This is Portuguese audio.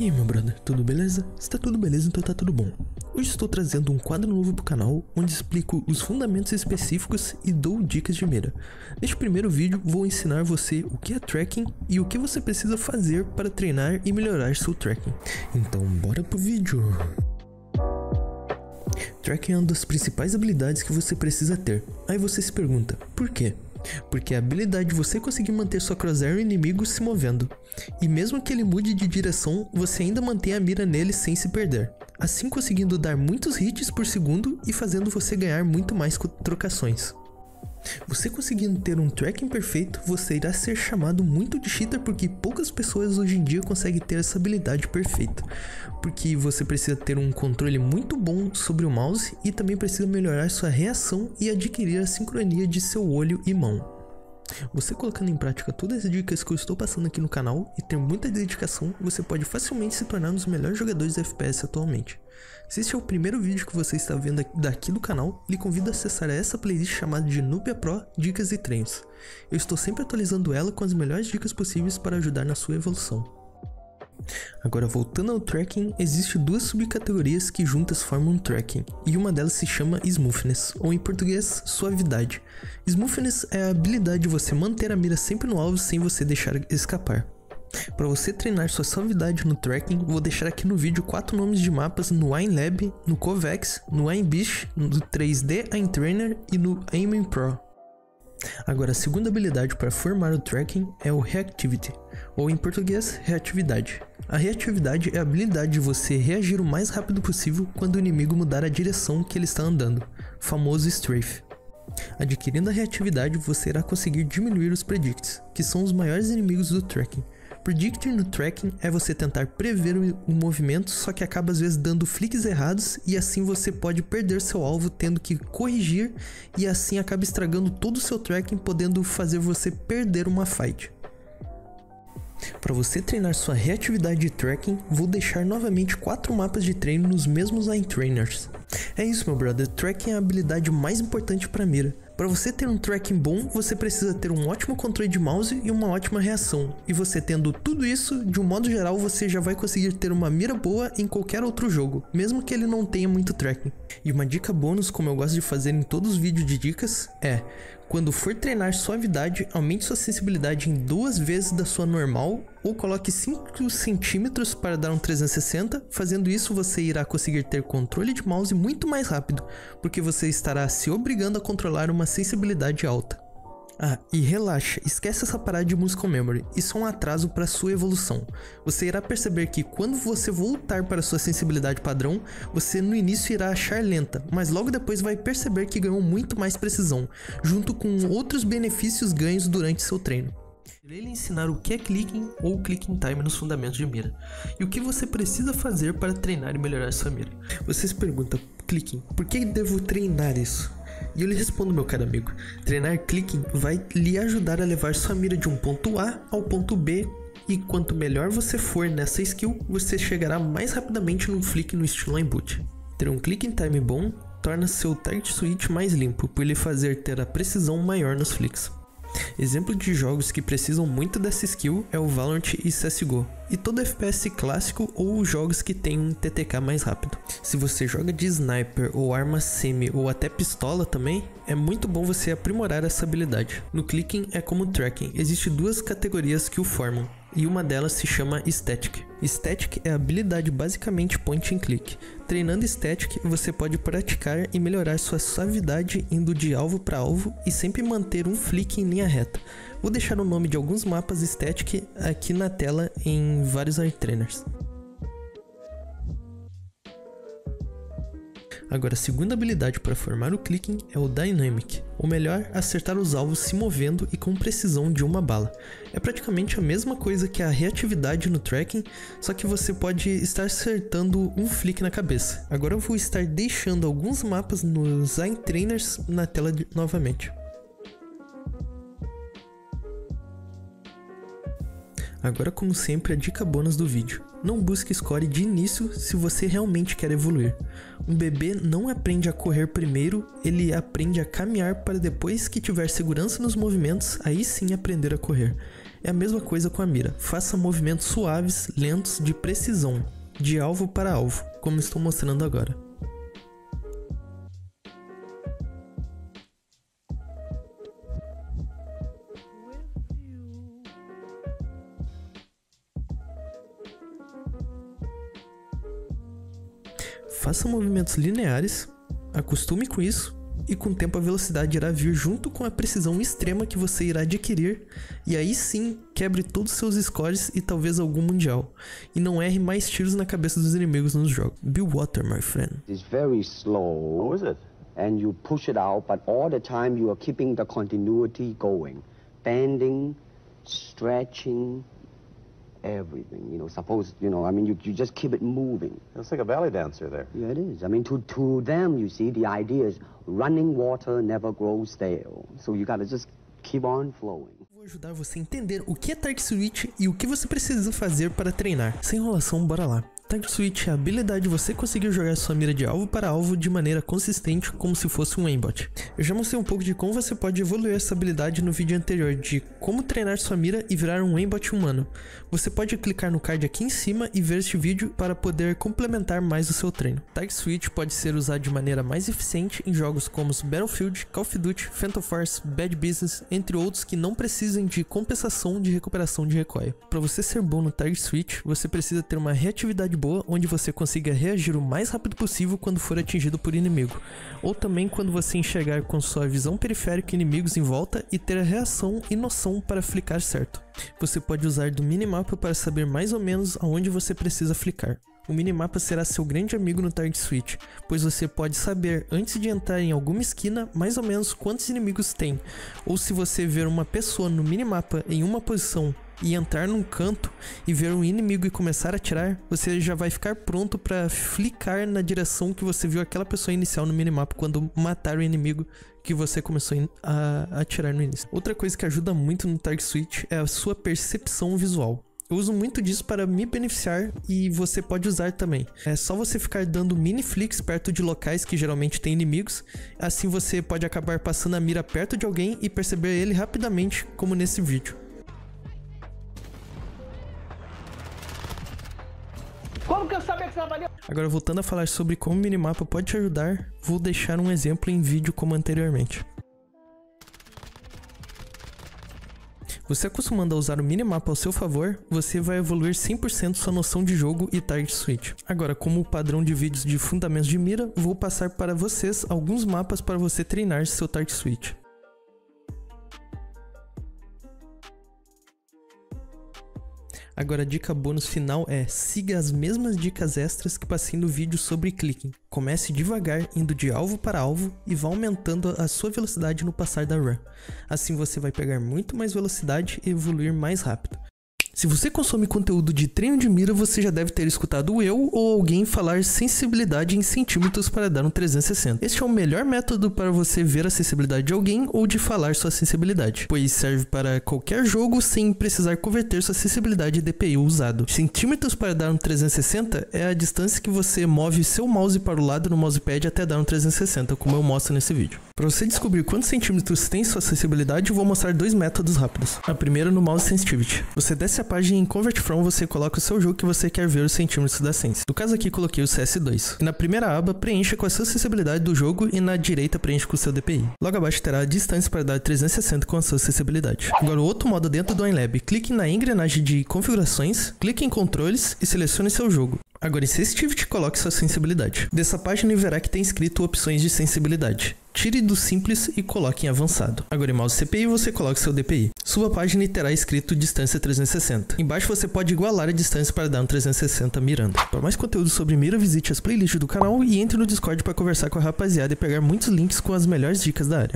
E aí meu brother, tudo beleza? Se tá tudo beleza, então tá tudo bom. Hoje estou trazendo um quadro novo pro canal, onde explico os fundamentos específicos e dou dicas de mira. Neste primeiro vídeo vou ensinar você o que é tracking e o que você precisa fazer para treinar e melhorar seu tracking. Então bora pro vídeo! Tracking é uma das principais habilidades que você precisa ter. Aí você se pergunta, por quê? Porque é a habilidade de você conseguir manter sua crosshair inimigo se movendo. E mesmo que ele mude de direção, você ainda mantém a mira nele sem se perder, assim conseguindo dar muitos hits por segundo e fazendo você ganhar muito mais trocações. Você conseguindo ter um tracking perfeito, você irá ser chamado muito de cheater porque poucas pessoas hoje em dia conseguem ter essa habilidade perfeita. Porque você precisa ter um controle muito bom sobre o mouse e também precisa melhorar sua reação e adquirir a sincronia de seu olho e mão. Você colocando em prática todas as dicas que eu estou passando aqui no canal e ter muita dedicação, você pode facilmente se tornar um dos melhores jogadores de FPS atualmente. Se este é o primeiro vídeo que você está vendo daqui do canal, lhe convido a acessar essa playlist chamada de Nubia Pro Dicas e Treinos. Eu estou sempre atualizando ela com as melhores dicas possíveis para ajudar na sua evolução. Agora voltando ao tracking, existem duas subcategorias que juntas formam tracking, e uma delas se chama smoothness, ou em português, suavidade. Smoothness é a habilidade de você manter a mira sempre no alvo sem você deixar escapar. Para você treinar sua suavidade no tracking, vou deixar aqui no vídeo quatro nomes de mapas no WineLab, no Covex, no WineBeast, no 3D Aim Trainer e no Aiming Pro. Agora, a segunda habilidade para formar o tracking é o Reactivity, ou em português, reatividade. A reatividade é a habilidade de você reagir o mais rápido possível quando o inimigo mudar a direção que ele está andando, famoso strafe. Adquirindo a reatividade, você irá conseguir diminuir os predicts, que são os maiores inimigos do tracking. Predicting no tracking é você tentar prever o movimento, só que acaba às vezes dando flicks errados e assim você pode perder seu alvo tendo que corrigir e assim acaba estragando todo o seu tracking, podendo fazer você perder uma fight. Para você treinar sua reatividade de tracking, vou deixar novamente quatro mapas de treino nos mesmos Trainers. É isso, meu brother. Tracking é a habilidade mais importante para mira. Para você ter um tracking bom, você precisa ter um ótimo controle de mouse e uma ótima reação. E você tendo tudo isso, de um modo geral, você já vai conseguir ter uma mira boa em qualquer outro jogo, mesmo que ele não tenha muito tracking. E uma dica bônus, como eu gosto de fazer em todos os vídeos de dicas, é quando for treinar suavidade, aumente sua sensibilidade em duas vezes da sua normal ou coloque 5 centímetros para dar um 360. Fazendo isso, você irá conseguir ter controle de mouse muito mais rápido, porque você estará se obrigando a controlar uma sensibilidade alta. Ah, e relaxa, esquece essa parada de Musical Memory, isso é um atraso para sua evolução. Você irá perceber que quando você voltar para sua sensibilidade padrão, você no início irá achar lenta, mas logo depois vai perceber que ganhou muito mais precisão, junto com outros benefícios ganhos durante seu treino. Irei lhe ensinar o que é clicking ou clicking time nos fundamentos de mira, e o que você precisa fazer para treinar e melhorar sua mira. Você se pergunta, clicking, por que devo treinar isso? E eu lhe respondo, meu caro amigo: treinar clicking vai lhe ajudar a levar sua mira de um ponto A ao ponto B. E quanto melhor você for nessa skill, você chegará mais rapidamente num flick no estilo input. Ter um clicking time bom torna seu target switch mais limpo, por lhe fazer ter a precisão maior nos flicks. Exemplo de jogos que precisam muito dessa skill é o Valorant e CSGO, e todo FPS clássico ou jogos que tem um TTK mais rápido. Se você joga de sniper ou arma semi ou até pistola também, é muito bom você aprimorar essa habilidade. No clicking é como tracking, existem duas categorias que o formam, e uma delas se chama Static. Static é a habilidade basicamente point and click. Treinando Static, você pode praticar e melhorar sua suavidade indo de alvo para alvo e sempre manter um flick em linha reta. Vou deixar o nome de alguns mapas Static aqui na tela em vários art trainers. Agora, a segunda habilidade para formar o clicking é o Dynamic, ou melhor, acertar os alvos se movendo e com precisão de uma bala. É praticamente a mesma coisa que a reatividade no tracking, só que você pode estar acertando um flick na cabeça. Agora eu vou estar deixando alguns mapas nos Eye Trainers na tela de, novamente. Agora, como sempre, a dica bônus do vídeo. Não busque score de início se você realmente quer evoluir. Um bebê não aprende a correr primeiro, ele aprende a caminhar para depois que tiver segurança nos movimentos, aí sim aprender a correr. É a mesma coisa com a mira. Faça movimentos suaves, lentos, de precisão, de alvo para alvo, como estou mostrando agora. Faça movimentos lineares, acostume com isso e com o tempo a velocidade irá vir junto com a precisão extrema que você irá adquirir, e aí sim quebre todos os seus scores e talvez algum mundial, e não erre mais tiros na cabeça dos inimigos nos jogos. Bill Water, my friend. It's very slow. How is it? And you push it out, but all the time you are keeping the continuity going. Bending, stretching, everything. You know, suppose, you know, I mean, you, you just keep it moving. It's like a ballet dancer there. Yeah, it is. I mean, to, to them, you see, the idea is running water never grows stale. So you gotta just keep on flowing. Vou ajudar você a entender o que é Target Switch e o que você precisa fazer para treinar. Sem enrolação, bora lá. Target Switch é a habilidade de você conseguir jogar sua mira de alvo para alvo de maneira consistente, como se fosse um aimbot. Eu já mostrei um pouco de como você pode evoluir essa habilidade no vídeo anterior, de como treinar sua mira e virar um aimbot humano. Você pode clicar no card aqui em cima e ver este vídeo para poder complementar mais o seu treino. Target Switch pode ser usado de maneira mais eficiente em jogos como Battlefield, Call of Duty, Phantom Force, Bad Business, entre outros que não precisem de compensação de recuperação de recoil. Para você ser bom no Target Switch, você precisa ter uma reatividade boa onde você consiga reagir o mais rápido possível quando for atingido por inimigo, ou também quando você enxergar com sua visão periférica inimigos em volta e ter a reação e noção para flicar certo. Você pode usar do minimapa para saber mais ou menos aonde você precisa flicar. O minimapa será seu grande amigo no Target Switch, pois você pode saber antes de entrar em alguma esquina mais ou menos quantos inimigos tem, ou se você ver uma pessoa no minimapa em uma posição e entrar num canto e ver um inimigo e começar a atirar, você já vai ficar pronto para flicar na direção que você viu aquela pessoa inicial no minimapa quando matar o inimigo que você começou a atirar no início. Outra coisa que ajuda muito no Target Switch é a sua percepção visual. Eu uso muito disso para me beneficiar e você pode usar também. É só você ficar dando mini flicks perto de locais que geralmente tem inimigos, assim você pode acabar passando a mira perto de alguém e perceber ele rapidamente, como nesse vídeo. Agora voltando a falar sobre como o minimapa pode te ajudar, vou deixar um exemplo em vídeo como anteriormente. Você acostumando a usar o minimapa ao seu favor, você vai evoluir 100% sua noção de jogo e target switch. Agora, como padrão de vídeos de fundamentos de mira, vou passar para vocês alguns mapas para você treinar seu target switch. Agora a dica bônus final é siga as mesmas dicas extras que passei no vídeo sobre clicking. Comece devagar, indo de alvo para alvo e vá aumentando a sua velocidade no passar da run. Assim você vai pegar muito mais velocidade e evoluir mais rápido. Se você consome conteúdo de treino de mira, você já deve ter escutado eu ou alguém falar sensibilidade em centímetros para dar um 360. Este é o melhor método para você ver a sensibilidade de alguém ou de falar sua sensibilidade, pois serve para qualquer jogo sem precisar converter sua sensibilidade de DPI usado. Centímetros para dar um 360 é a distância que você move seu mouse para o lado no mousepad até dar um 360, como eu mostro nesse vídeo. Para você descobrir quantos centímetros tem sua sensibilidade, eu vou mostrar dois métodos rápidos. A primeira no mouse sensitivity. Você desce a página em Convert From, você coloca o seu jogo que você quer ver os centímetros da sense. No caso aqui, coloquei o CS2. E na primeira aba, preencha com a sua sensibilidade do jogo e na direita preencha com o seu DPI. Logo abaixo terá a distância para dar 360 com a sua sensibilidade. Agora, o outro modo dentro do OnLab. Clique na engrenagem de configurações, clique em controles e selecione seu jogo. Agora em Sensitivity coloque sua sensibilidade. Dessa página verá que tem escrito opções de sensibilidade. Tire do simples e coloque em avançado. Agora em mouse CPI você coloque seu DPI. Suba a página terá escrito distância 360. Embaixo você pode igualar a distância para dar um 360 mirando. Para mais conteúdo sobre mira, visite as playlists do canal e entre no Discord para conversar com a rapaziada e pegar muitos links com as melhores dicas da área.